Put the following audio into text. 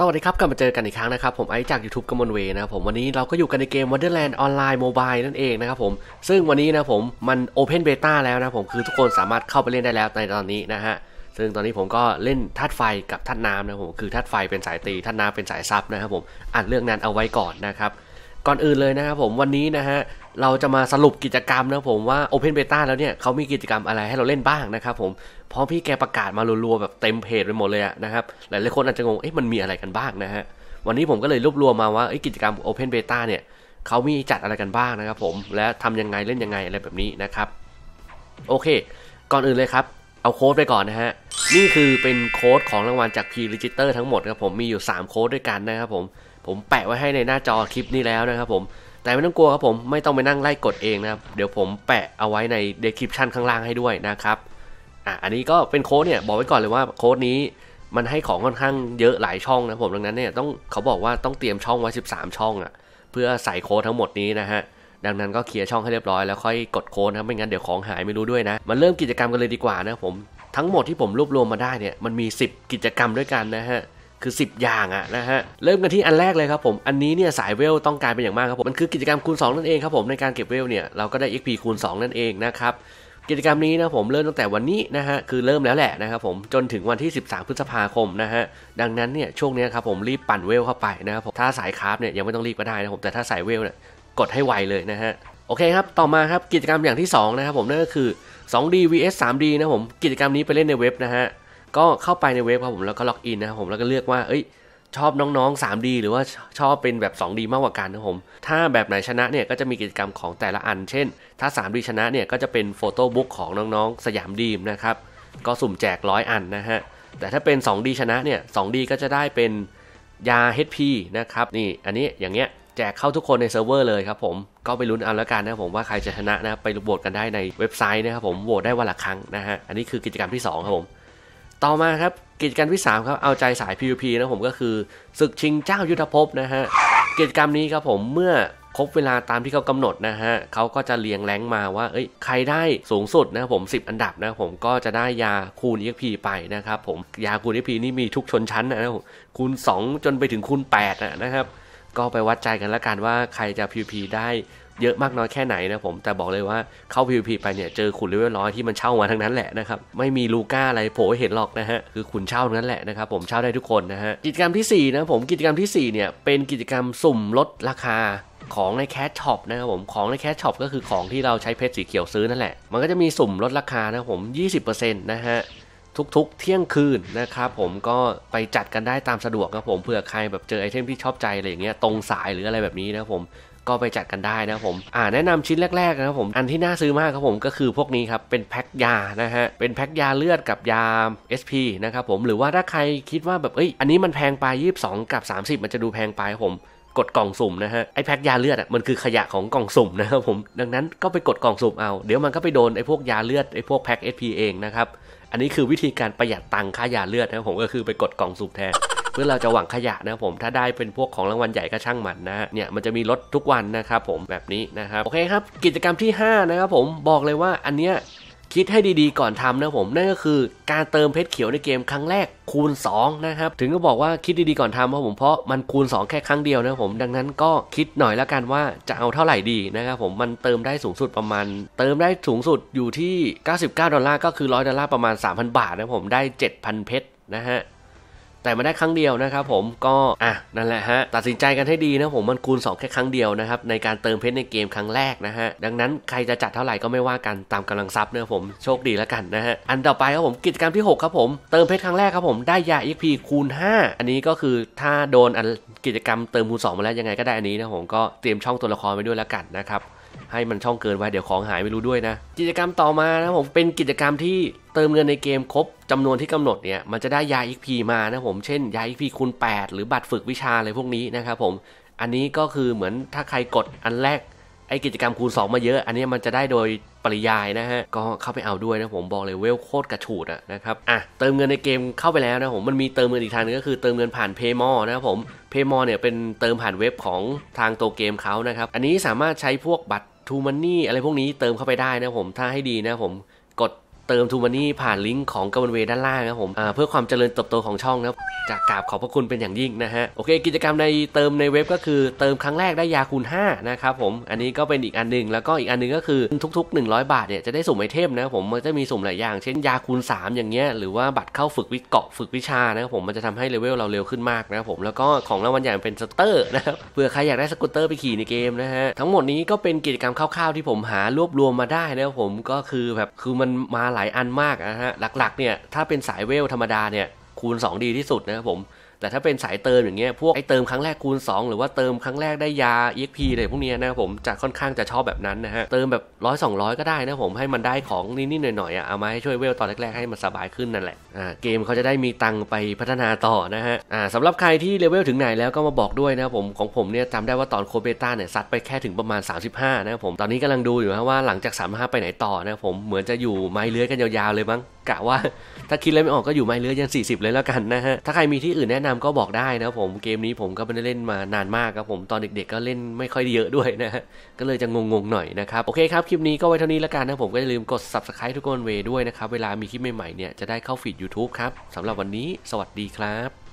สวัสดีครับ กลับมาเจอกันอีกครั้งนะครับ ผมไอจาก YouTube กมลเวนะครับผมวันนี้เราก็อยู่กันในเกม Wonderland Online Mobile นั่นเองนะครับผมซึ่งวันนี้นะผมมัน Open Beta แล้วนะผมคือทุกคนสามารถเข้าไปเล่นได้แล้วในตอนนี้นะฮะซึ่งตอนนี้ผมก็เล่นธาตุไฟกับธาตุน้ำนะผมคือธาตุไฟเป็นสายตีธาตุน้ำเป็นสายซับนะครับผมอ่านเรื่องนั้นเอาไว้ก่อนนะครับ ก่อนอื่นเลยนะครับผมวันนี้นะฮะเราจะมาสรุปกิจกรรมนะผมว่า Open Beta แล้วเนี่ยเขามีกิจกรรมอะไรให้เราเล่นบ้างนะครับผมเพราะพี่แกประกาศมารัวๆแบบเต็มเพจไปหมดเลยอะนะครับหลายๆคนอาจจะงงเอ๊ะมันมีอะไรกันบ้างนะฮะวันนี้ผมก็เลยรวบรวมมาว่ากิจกรรม Open Beta เนี่ยเขามีจัดอะไรกันบ้างนะครับผมและทำยังไงเล่นยังไงอะไรแบบนี้นะครับโอเค ก่อนอื่นเลยครับ เอาโค้ดไปก่อนนะฮะ นี่คือเป็นโค้ดของรางวัลจาก P Register ทั้งหมดครับผมมีอยู่ 3 โค้ดด้วยกันนะครับผมผมแปะไว้ให้ในหน้าจอคลิปนี้แล้วนะครับผมแต่ไม่ต้องกลัวครับผมไม่ต้องไปนั่งไล่กดเองนะครับเดี๋ยวผมแปะเอาไว้ใน description ข้างล่างให้ด้วยนะครับอะอันนี้ก็เป็นโค้ดเนี่ยบอกไว้ก่อนเลยว่าโค้ดนี้มันให้ของค่อนข้างเยอะหลายช่องนะผมดังนั้นเนี่ยต้องเขาบอกว่าต้องเตรียมช่องไว้ 13 ช่องอะเพื่อใส่โค้ดทั้งหมดนี้นะฮะ ดังนั้นก็เคลียร์ช่องให้เรียบร้อยแล้วค่อยกดโค้ดนะไม่งั้นเดี๋ยวของหายไม่รู้ด้วยนะมันเริ่มกิจกรรมกันเลยดีกว่านะผมทั้งหมดที่ผมรวบรวมมาได้เนี่ยมันมี 10 กิจกรรมด้วยกันนะฮะคือ 10 อย่างอะนะฮะเริ่มกันที่อันแรกเลยครับผมอันนี้เนี่ยสายเวลต้องการเป็นอย่างมากครับผมมันคือกิจกรรมคูณ2นั่นเองครับผมในการเก็บเวลเนี่ยเราก็ได้ XP คูณ2นั่นเองนะครับกิจกรรมนี้นะผมเริ่มตั้งแต่วันนี้นะฮะคือเริ่มแล้วแหละนะครับผมจนถึงวันที่ 13 พฤษภาคมนะฮะดังนั้นเนี่ยช่วงนี้ครับผมรีบปั่นเวลเข้าไปนะครับผมถ้าสายคราฟเนี่ยยังไม่ต้องรีบก็ได้นะผมแต่ถ้าสายเวลเนี่ย กดให้ไวเลยนะฮะ โอเคครับ ต่อมาครับกิจกรรมอย่างที่ 2 นะครับผมนั่นก็คือ 2D vs 3D นะผมกิจกรรมนี้ไปเล่นในเว็บนะฮะก็เข้าไปในเว็บครับผมแล้วก็ล็อกอินนะครับผมแล้วก็เลือกว่าเอ้ยชอบน้องๆ 3D หรือว่าชอบเป็นแบบ 2D มากกว่ากันนะผม ถ้าแบบไหนชนะเนี่ยก็จะมีกิจกรรมของแต่ละอัน เช่น ถ้า 3D ชนะเนี่ยก็จะเป็น photobook ของน้องๆ สยามดรีมนะครับ ก็สุ่มแจกร้อยอันนะฮะ แต่ถ้าเป็น 2D ชนะเนี่ย 2D ก็จะได้เป็นยา HP นะครับ นี่ อันนี้อย่างเงี้ย แจกเข้าทุกคนในเซิร์ฟเวอร์เลยครับผมก็ไปลุ้นเอาแล้วกันนะผมว่าใครจะชนะนะไปโหวตกันได้ในเว็บไซต์นะครับผมโหวตได้วันละครั้งนะฮะอันนี้คือกิจกรรมที่ 2 ครับผม ต่อมาครับกิจกรรมที่ 3 ครับเอาใจสาย PVP นะผมก็คือศึกชิงเจ้ายุทธภพนะฮะกิจกรรมนี้ครับผมเมื่อครบเวลาตามที่เขากำหนดนะฮะเขาก็จะเรียงแรงมาว่า เอ้ย ใครได้สูงสุดนะผม 10 อันดับนะผมก็จะได้ยาคูณ EXP ไปนะครับผม ยาคูณ EXP นี่มีทุกชนชั้นนะคูณ 2 จนไปถึงคูณ8นะครับ ก็ไปวัดใจกันละกันว่าใครจะ PVP ได้เยอะมากน้อยแค่ไหนนะผม แต่บอกเลยว่าเข้า PVP ไปเนี่ยเจอขุนเลเวลร้อยที่มันเช่ามาทั้งนั้นแหละนะครับ ไม่มีลูก้าอะไรโผล่เห็นหรอกนะฮะ คือขุนเช่านั้นแหละนะครับผมเช่าได้ทุกคนนะฮะ กิจกรรมที่ 4 นะผมกิจกรรมที่ 4 เนี่ย เป็นกิจกรรมสุ่มลดราคาของใน Cash Shop นะครับผมของใน Cash Shop ก็คือของที่เราใช้เพชรสีเขียวซื้อนั่นแหละ มันก็จะมีสุ่มลดราคานะผม 20%นะฮะ ทุกๆ เที่ยงคืนนะครับผมก็ไปจัดกันได้ตามสะดวกครับผมเผื่อใครแบบเจอไอเทมที่ชอบใจอะไรอย่างเงี้ยตรงสายหรืออะไรแบบนี้นะผมก็ไปจัดกันได้นะครับผม อ่าแนะนำชิ้นแรกๆนะครับผม อันที่น่าซื้อมากครับผมก็คือพวกนี้ครับ เป็นแพ็คยานะฮะ เป็นแพ็คยาเลือดกับยา SP นะครับผม หรือว่าถ้าใครคิดว่าแบบเอ้ย อันนี้มันแพงไป 22 กับ 30 มันจะดูแพงไปผมกดกล่องสุ่มนะฮะไอแพ็คยาเลือดอะมันคือขยะของกล่องสุ่มนะครับผมดังนั้นก็ไปกดกล่องสุ่มเอา เดี๋ยวมันก็ไปโดนไอพวกยาเลือดไอพวกแพ็ค SP เองนะครับ อันนี้คือวิธีการประหยัดตังค่ายาเลือดนะผมก็คือไปกดกล่องสุ่มแทนเพื่อเราจะหวังขยะนะผมถ้าได้เป็นพวกของรางวัลใหญ่ก็ช่างมันนะเนี่ยมันจะมีลดทุกวันนะครับผมแบบนี้นะครับโอเคครับกิจกรรมที่5นะครับผมบอกเลยว่าอันเนี้ย คิดให้ดีๆก่อนทำนะผมนั่นก็คือการเติมเพชรเขียวในเกมครั้งแรกคูณ 2 นะครับ ถึงก็บอกว่าคิดดีๆก่อนทำเพราะผมเพราะมันคูณ 2 แค่ครั้งเดียวนะผม ดังนั้นก็คิดหน่อยแล้วกันว่าจะเอาเท่าไหร่ดีนะครับผมมันเติมได้สูงสุดประมาณ เติมได้สูงสุดอยู่ที่ 99 ดอลลาร์ก็คือ 100 ดอลลาร์ประมาณ 3,000 บาทนะผมได้ 7,000 เพชรนะฮะ แต่มาได้ครั้งเดียวนะครับผมก็อะนั่นแหละฮะตัดสินใจกันให้ดีนะผมมันคูณ 2 แค่ครั้งเดียวนะครับในการเติมเพชรในเกมครั้งแรกนะฮะดังนั้นใครจะจัดเท่าไหร่ก็ไม่ว่ากันตามกำลังทรัพย์นะผมโชคดีแล้วกันนะฮะอันต่อไปครับผมกิจกรรมที่ 6 ครับผมเติมเพชรครั้งแรกครับผมได้ยา XP คูณ 5 อันนี้ก็คือถ้าโดนอันกิจกรรมเติมคูณ2มาแล้วยังไงก็ได้อันนี้นะผมก็เตรียมช่องตัวละครไว้ด้วยแล้วกันนะครับ ให้มันช่องเกินไว้เดี๋ยวของหายไม่รู้ด้วยนะ กิจกรรมต่อมานะผมเป็นกิจกรรมที่เติมเงินในเกมครบจำนวนที่กำหนดเนี่ยมันจะได้ยา XP มานะผมเช่นยา XP คูณ8 หรือบัตรฝึกวิชาอะไรพวกนี้นะครับผมอันนี้ก็คือเหมือนถ้าใครกดอันแรกไอกิจกรรมคูณ 2 มาเยอะ อันนี้มันจะได้โดยปริยายนะฮะ ก็เข้าไปเอาด้วยนะผมบอกเลยเวลโคตรกระฉูดอะนะครับ อะเติมเงินในเกมเข้าไปแล้วนะผมมันมีเติมเงินอีกทางนึงก็คือเติมเงินผ่านเพย์มอนะครับผมPayment เนี่ยเป็นเติมผ่านเว็บของทางตัวเกมเขานะครับ อันนี้สามารถใช้พวกบัตร TrueMoney อะไรพวกนี้เติมเข้าไปได้นะผมถ้าให้ดีนะผม เติม TrueMoney ผ่านลิงก์ของกำมเวด้านล่างนะครับผมเพื่อความเจริญเติบโตของช่องนะครับจะกราบขอบพระคุณเป็นอย่างยิ่งนะฮะโอเค กิจกรรมในเติมในเว็บก็คือเติมครั้งแรกได้ยาคูณ5นะครับผมอันนี้ก็เป็นอีกอันหนึ่งแล้วก็อีกอันหนึงก็คือทุก ๆ 100 บาทเนี่ยจะได้สุ่มไอเทมนะครับผมมันจะมีสุ่มหลายอย่าง เช่นยาคูณ 3 อย่างเงี้ยหรือว่าบัตรเข้าฝึกวิเกาะฝึกวิชานะครับผมมันจะทำให้เลเวลเราเร็วขึ้นมากนะครับผมแล้วก็ของรางวัลใหญ่เป็นสกูตเตอร์นะครับเผื่อใครอยากได้สกูตเตอร์ไปขี่ในเกมนะฮะทั้งหมดนี้ก็เป็นกิจกรรมคร่าวๆที่ผมหารวบรวมมาได้นะครับผมก็คือแบบคือมันมาหลายอันมากนะฮะหลักๆเนี่ยถ้าเป็นสายเวลธรรมดาเนี่ยคูณ 2 ดีที่สุดนะครับผม แต่ถ้าเป็นสายเติมอย่างเงี้ยพวกไอเติมครั้งแรกคูณ 2 หรือว่าเติมครั้งแรกได้ยา EXP อะไรพวกเนี้ยนะครับผมจะค่อนข้างจะชอบแบบนั้นนะฮะเติมแบบร้อยสองร้อยก็ได้นะผมให้มันได้ของนิดๆหน่อยๆอะเอามาให้ช่วยเวลตอนแรกๆให้มันสบายขึ้นนั่นแหละอ่าเกมเขาจะได้มีตังไปพัฒนาต่อนะฮะอ่าสำหรับใครที่เลเวลถึงไหนแล้วก็มาบอกด้วยนะครับผมของผมเนี่ยจำได้ว่าตอนโคเบต้าเนี่ยซัดไปแค่ถึงประมาณ 35นะครับผมตอนนี้กำลังดูอยู่นะว่าหลังจาก35ไปไหนต่อนะครับผมเหมือนจะอยู่ไม้เลื้อยกันยาวๆเลยมั้ง กะว่าถ้าคิดอะไรไม่ออกก็อยู่ไม้เลื้อยยัน40 เลยแล้วกันนะฮะ ถ้าใครมีที่อื่นแนะนำก็บอกได้นะผมเกมนี้ผมก็ไม่ได้เล่นมานานมากครับผมตอนเด็กๆก็เล่นไม่ค่อยเยอะด้วยนะฮะ ก็เลยจะงงๆหน่อยนะครับ โอเคครับ คลิปนี้ก็ไว้เท่านี้แล้วกันนะผมก็อย่าลืมกด subscribe ทุกคนเวด้วยนะครับ เวลามีคลิปใหม่ๆเนี่ยจะได้เข้าฟีด YouTube ครับสำหรับวันนี้ สวัสดีครับ